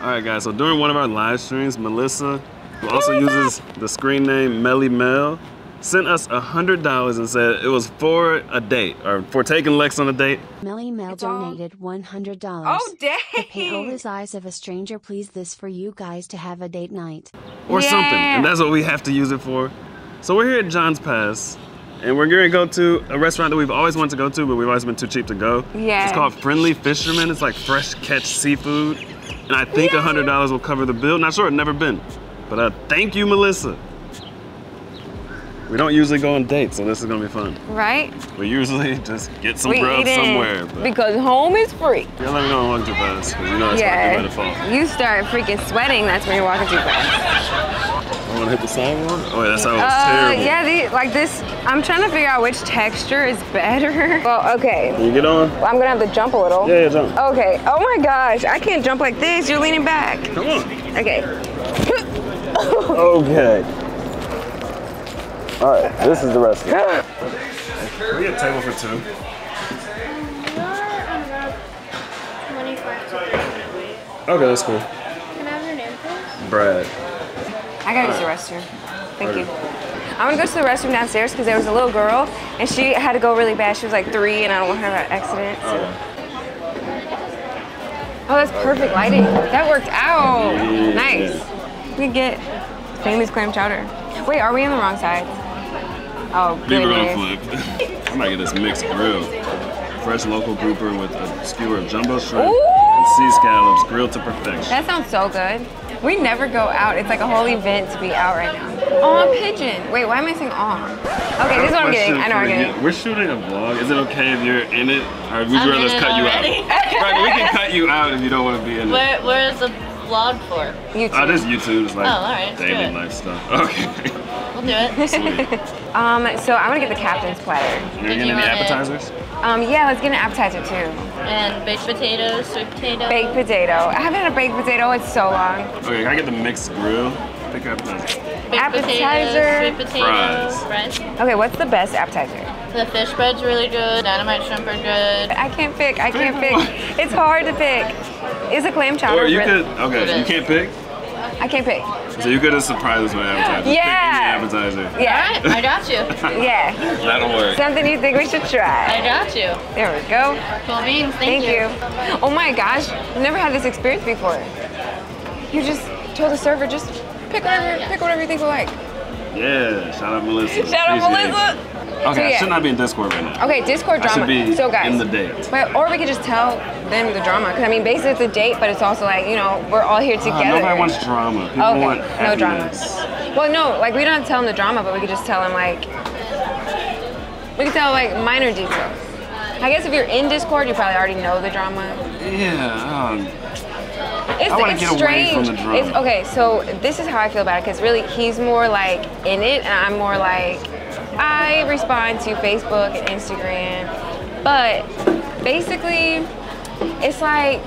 All right, guys, so during one of our live streams, Melissa, who also uses the screen name Mellie Mel, sent us $100 and said it was for a date, or for taking Lex on a date. Mellie Mel It's all- donated $100. Oh, The dang. painless eyes of a stranger please this for you guys to have a date night. or something. And that's what we have to use it for. So we're here at John's Pass, and we're going to go to a restaurant that we've always wanted to go to, but we've always been too cheap to go. Yeah. It's called Friendly Fisherman. It's like fresh catch seafood. And I think $100 will cover the bill. Not sure, I've never been. But uh, thank you, Melissa. We don't usually go on dates, so this is gonna be fun. Right? We usually just get some We grub somewhere. But because home is free. yeah, let me know I'm walking too fast, because you know that's yeah. by default. You start freaking sweating. That's when you're walking too fast. I wanna hit the sidewalk? Oh, yeah, that sidewalk's Uh, terrible. yeah, the, like this. I'm trying to figure out which texture is better. Well, okay. Can you get on? I'm gonna have to jump a little. Yeah, yeah, jump. Okay. Oh my gosh, I can't jump like this. You're leaning back. Come on. Okay. Okay. All right, this is the restaurant. Can we get a table for two? Twenty-five to thirty minute wait. Okay, that's cool. Can I have your name, please? Brad. I gotta use the restroom. Thank you. I'm gonna go to the restroom downstairs because there was a little girl and she had to go really bad. She was like three and I don't want her to have an accident. So. Oh, that's perfect lighting. That worked out. Yeah. Nice. We get famous clam chowder. Wait, are we on the wrong side? Oh, goodness. on flip. I might get this mixed grill. Fresh local grouper with a skewer of jumbo shrimp Ooh. and sea scallops grilled to perfection. That sounds so good. We never go out. It's like a whole event to be out right now. Aw, pigeon. Wait, why am I saying aw? Okay, this is what I'm getting. I know what I'm getting. We're shooting a vlog. Is it okay if you're in it? Or would you I'm rather us it cut you out? right, we can cut you out if you don't want to be in it. Where, where is the vlog for? YouTube. Oh, this YouTube is like Oh, all right, let's do daily life stuff. Okay. We'll do it. Sweet. Um, so I'm gonna get the captain's platter. You're getting you any appetizers? Um, yeah, let's get an appetizer too. And baked potatoes, sweet potato. Baked potato. I haven't had a baked potato in so long. Okay, can I get the mixed grill? Pick up the baked appetizer, potatoes, sweet potato, fries. fries. Okay, what's the best appetizer? The fish bread's really good. Dynamite shrimp are good. I can't pick. I can't pick. It's hard to pick. Is a clam chowder? Or you really- could, okay, you can't pick? I can't pick. So you could have surprised us with an appetizer. Yeah. Pick any appetizer. Yeah. Alright, I got you. Yeah. That'll work. Something you think we should try? I got you. There we go. Cool beans, Thank thank, you. Oh my gosh, I've never had this experience before. You just told the server just pick whatever, pick whatever you think we like. Yeah, shout out Melissa. Shout out Appreciate it. Okay, So, I should not be in Discord right now. Okay, Discord I should drama. be so guys, in the date. But, or we could just tell them the drama. Cause I mean, basically it's a date, but it's also like you know we're all here Uh, together. nobody wants drama. People Okay, want no drama. Well, no, like we don't have to tell them the drama, but we could just tell them like we could tell like minor details. I guess if you're in Discord, you probably already know the drama. Yeah, um, It's, it's strange. drama. It's, okay, so this is how I feel about it because really he's more like in it, and I'm more like I respond to Facebook and Instagram, but basically it's like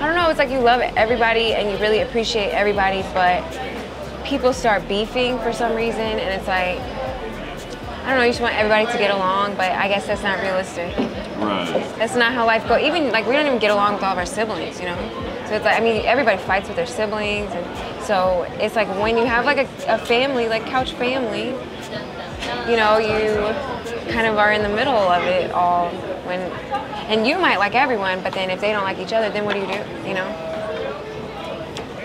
I don't know. It's like you love everybody and you really appreciate everybody, but people start beefing for some reason, and it's like I don't know. You just want everybody to get along, but I guess that's not realistic. right. That's not how life goes. Even like we don't even get along with all of our siblings, you know. So it's like I mean everybody fights with their siblings, and so it's like when you have like a, a family, like couch family, you know, you kind of are in the middle of it all. When and you might like everyone, but then if they don't like each other, then what do you do? You know.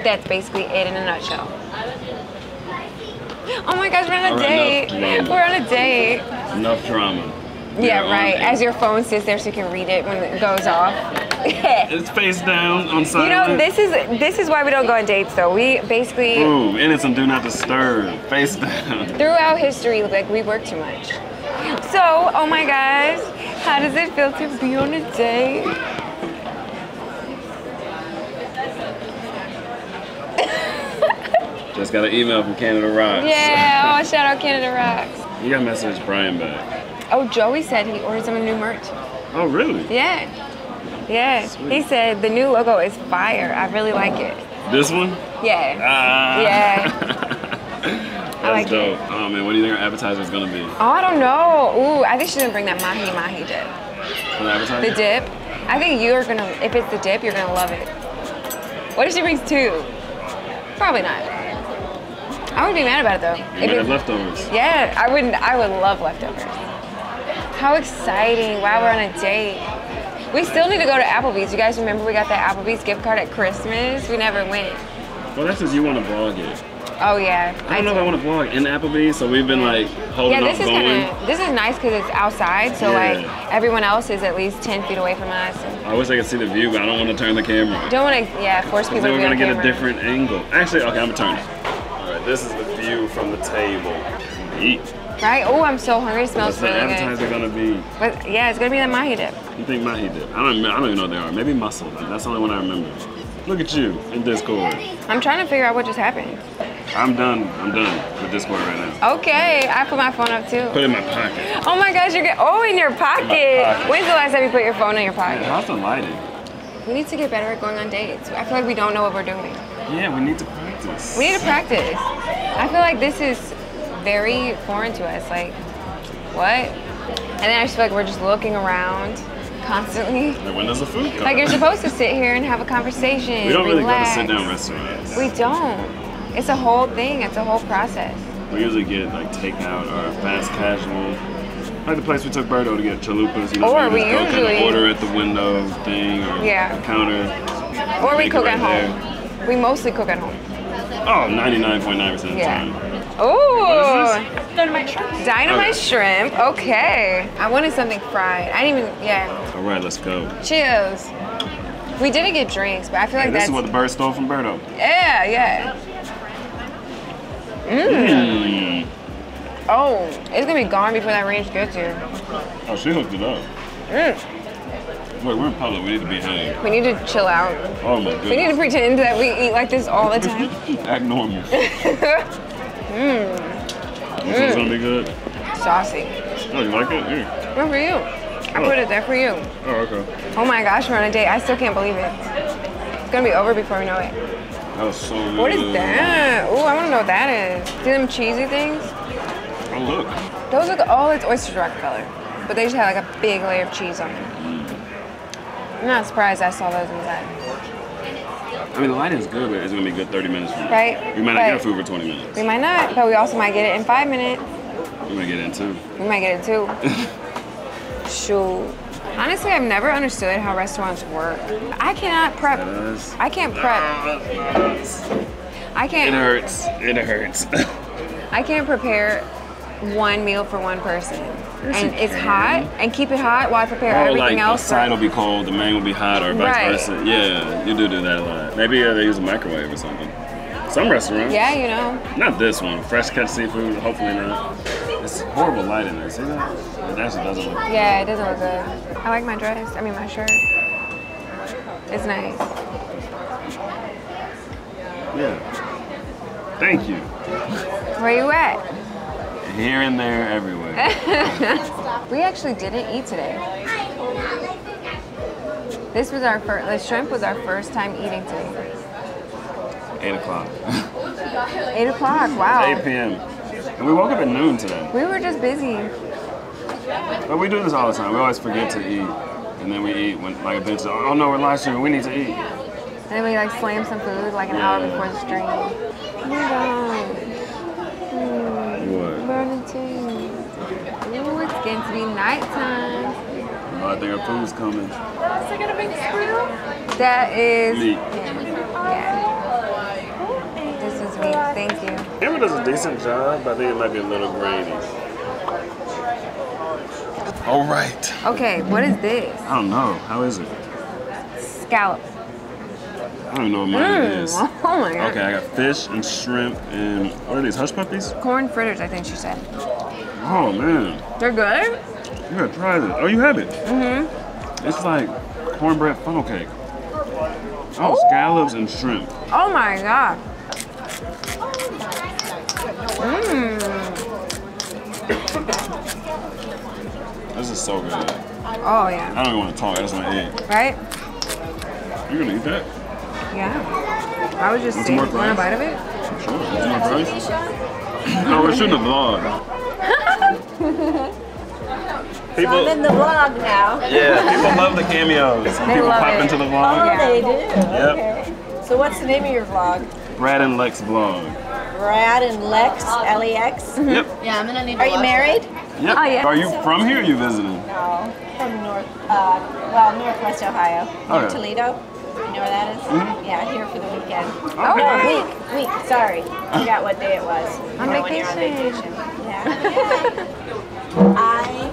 That's basically it in a nutshell. Oh my gosh, we're on a right, date. enough. We're on a date. Enough drama. Yeah, on right. As your phone sits there so you can read it when it goes off. It's face down on You know, this is this is why we don't go on dates though. We basically it's some do not disturb. Face down. throughout history like we work too much. So, oh my gosh, how does it feel to be on a date? Just got an email from Canada Rocks. Yeah, oh shout out Canada Rocks. You got to message Brian back. Oh, Joey said he orders ordered some new merch. Oh, really? Yeah. Yeah. He said the new logo is fire. I really like it. This one? Yeah. Ah. Yeah. That's like it. Oh man, what do you think our appetizer is gonna be? Oh, I don't know. Ooh, I think she didn't bring that mahi mahi dip. The appetizer? The dip. I think you're gonna. If it's the dip, you're gonna love it. What if she brings two? Probably not. I wouldn't be mad about it though. You be- have leftovers. yeah, I wouldn't. I would love leftovers. How exciting! Wow, we're on a date. We still need to go to Applebee's. You guys remember we got that Applebee's gift card at Christmas? We never went. Well, that's because you want to vlog it. Oh yeah. I don't know if I want to vlog in Applebee's, so we've been like holding Yeah, off this is going. kind of this is nice because it's outside, so Yeah. like everyone else is at least ten feet away from us. I wish I could see the view, but I don't want to turn the camera. don't want to yeah force people Then to we're gonna on get a different angle. Actually, okay, I'm gonna turn it. All right, this is the view from the table. Eat. Right? Oh, I'm so hungry. It smells What's the appetizer good. gonna be? But yeah, it's gonna be the mahi dip. You think mahi dip? I don't. I don't even know what they are. Maybe mussel. That's the only one I remember. Look at you in Discord. I'm trying to figure out what just happened. I'm done. I'm done with Discord right now. Okay, I put my phone up too. Put it in my pocket. Oh my gosh, you're get oh in your pocket. pocket. When's the last time you put your phone in your pocket? How's the lighting? We need to get better at going on dates. I feel like we don't know what we're doing. Yeah, we need to practice. We need to practice. I feel like this is very foreign to us. Like, what? And then I just feel like we're just looking around constantly. Like, when does the food come? Like you're supposed to sit here and have a conversation. We don't really go to sit down restaurants. We don't. It's a whole thing. It's a whole process. We usually get like takeout or fast casual. Like the place we took Birdo to get chalupas. You know, Or we just go kind usually- of order at the window thing or Yeah. counter. Or we cook right at home. We mostly cook at home. Oh, 99.9% of the Yeah. time. Ooh. What Dynamite shrimp. Dynamite Okay. shrimp. Okay. I wanted something fried. I didn't even. Yeah. All right, let's go. Cheers. We didn't get drinks, but I feel like Hey, this that's. is what the bird stole from Birdo. yeah, yeah. Mm. Oh, it's gonna be gone before that range gets here. Oh, she hooked it up. Mm. Wait, we're in public. We need to be behave. We need to chill out. Oh my goodness. We need to pretend that we eat like this all the time. Act normal. Mm. You think it's gonna be good? Saucy. Oh, you like it? Here. One for you. I put it there for you. Oh, okay. Oh my gosh, we're on a date. I still can't believe it. It's gonna be over before we know it. That was so good. What is that? Ooh, I wanna know what that is. See them cheesy things? Oh, look. Those look, oh, it's oyster Rockefeller. But they just have like a big layer of cheese on them. I'm not surprised I saw those inside. I mean, the lighting is good, but it's gonna be good 30 minutes from now. Right, We might not get food for 20 minutes. We might not, but we also might get it in five minutes. We might get in too. We might get it too. Shoot. Honestly, I've never understood how restaurants work. I cannot prep. Yes. I can't prep. I can't. It hurts. It hurts. I can't prepare one meal for one person, Yes, and it's hot, and keep it hot while I prepare or everything like the side will be cold, the main will be hot, or vice Right. versa. Yeah, you do do that a lot. Maybe uh, they use a microwave or something. Some restaurants. yeah, you know. Not this one. Fresh cut seafood. Hopefully not. It's horrible light in there. See that? It actually doesn't look. Yeah, it doesn't look good. I like my dress. I mean, my shirt. It's nice. Yeah. Thank you. Where you at? Here and there, everywhere. We actually didn't eat today. This was our first. The shrimp was our first time eating today. Eight o'clock. Eight o'clock. Wow. 8 p.m. And we woke up at noon today. We were just busy. But we do this all the time. We always forget to eat. And then we eat when, like, a bitch says, oh no, we're live streaming. We need to eat. And then we like slam some food like an hour before the stream. Oh my gosh. Hmm. What? Bernadine. Ooh, it's getting to be nighttime. Oh, I think our food's coming. That is. Meat. Yeah. yeah. This is me. Thank you. Emma does a decent job, but I think it might be a little grainy. All right. Okay, what is this? I don't know. How is it? Scallop. I don't even know what mine Mm. is. Oh my god. Okay, I got fish and shrimp and what are these? Hush puppies? Corn fritters, I think she said. Oh man, They're good? you gotta try this. Oh, you have it. Mm-hmm. It's like cornbread funnel cake. Oh, scallops and shrimp. Oh my god. Mmm. This is so good. Oh yeah. I don't even want to talk. I just want to eat. Right? You gonna eat that? Yeah. I was just Want saying, some want a bite of it? Sure. Want more fries? no, we're shooting a vlog. People, I'm in the vlog now. yeah, people love the cameos. They people love pop it. into the Oh, vlog. Yeah. they do. Yep. Okay. So what's the name of your vlog? Brad and Lex vlog. Brad and Lex, L-E-X? Yep. Yeah, I'm gonna need to Are you watch married? Yep. Oh, yeah. Are you from here? Or you visiting? No, from North, uh, well, Northwest Ohio, near Okay. Toledo. You know where that is? Mm-hmm. Yeah, here for the weekend. Oh, Okay. Week, week, sorry. I Forgot what day it was. On You know, when you're vacation. Yeah. I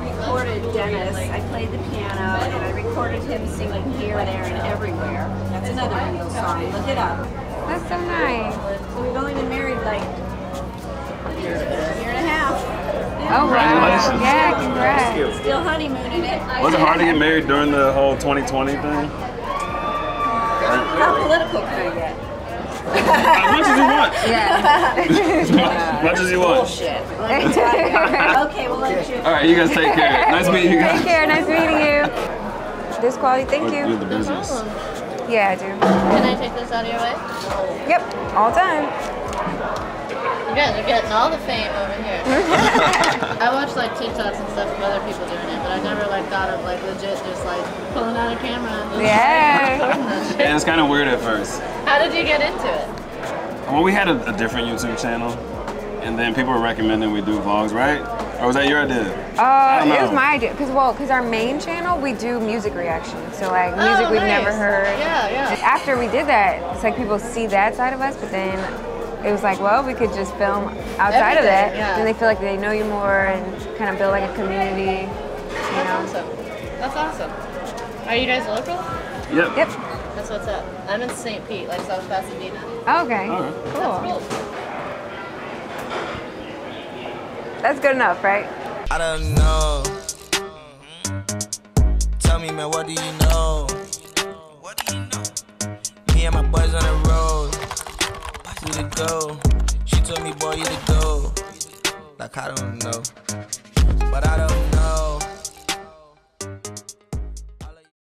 recorded Dennis. I played the piano and I recorded him singing here, there, and everywhere. That's another Beatles song. Look it up. That's so nice. So we've only been married like a year, year and a half. Oh wow. Congratulations. Yeah, congrats. Still honeymooning it. Was it hard to get married during the whole 2020 thing? How political can I get? As much as you want. Yeah. as much as you want. Bullshit. Let me tell you. Okay, well, let you. All right, you guys take care. Nice meeting you guys. Take care. Nice meeting you. This quality. Thank You're the business. Yeah, I do. Can I take this out of your way? Yep. All time. You guys are getting all the fame over here. I watch like TikToks and stuff of other people doing it, but I never like thought of like legit just like pulling out a camera. and just Yeah. recording that. And it's kind of weird at first. How did you get into it? Well, we had a, a different YouTube channel, and then people were recommending we do vlogs, right? Or was that your idea? Uh, don't it was my idea. Cause well, cause our main channel we do music reactions. So like Oh, music we've never heard. Yeah, yeah. After we did that, it's like people see that side of us, but then it was like, well, we could just film outside of that. Everything, yeah. Then they feel like they know you more and kind of build like a community. You know. That's awesome. That's awesome. Are you guys local? Yep. Yep. That's what's up. I'm in St. Pete, like South Pasadena. Oh, okay. Okay. Cool. Cool. That's good enough, right? I don't know. Tell me, man, what do you know? What do you know? Me and my boys on the road. We to go. She told me, boy, you to go. Like, I don't know. But I don't know.